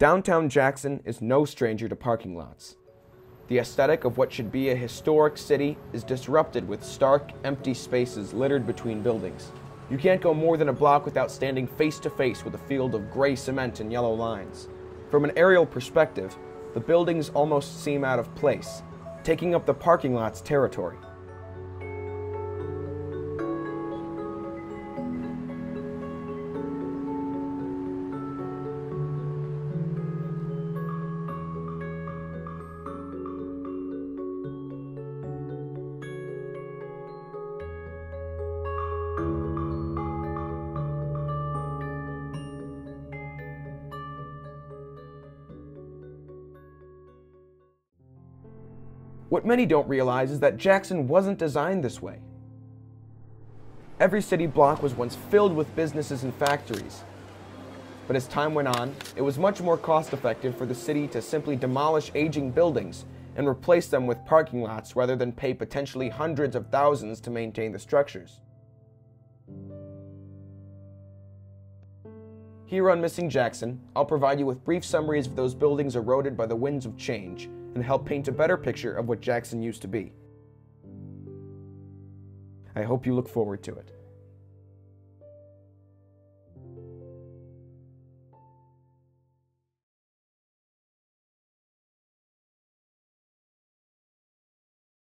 Downtown Jackson is no stranger to parking lots. The aesthetic of what should be a historic city is disrupted with stark, empty spaces littered between buildings. You can't go more than a block without standing face to face with a field of gray cement and yellow lines. From an aerial perspective, the buildings almost seem out of place, taking up the parking lot's territory. What many don't realize is that Jackson wasn't designed this way. Every city block was once filled with businesses and factories. But as time went on, it was much more cost effective for the city to simply demolish aging buildings and replace them with parking lots rather than pay potentially hundreds of thousands to maintain the structures. Here on Missing Jackson, I'll provide you with brief summaries of those buildings eroded by the winds of change and help paint a better picture of what Jackson used to be. I hope you look forward to it.